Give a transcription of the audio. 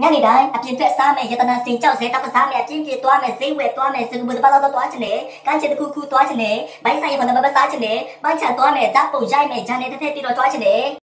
ညနေတိုင်းအပြင်ထွက်စားမယ်ယတနာစင်ကြောက်စဲတောက်ကစားမယ်အပြင်ပြေသွားမယ်ဈေးဝယ်သွားမယ်စကူဘုဒ္ဓဘာသာတော့သွားချင်တယ်ကန်းချင်တစ်ခုခုသွားချင်တယ်ဘိုက်ဆိုင်ရခဏမပစားချင်တယ်ပန်းချန်သွားမယ်ဓာတ်ပုံရိုက်မယ်ဂျန်နယ်တစ်ထည့်ပြီးတော့သွားချင်တယ်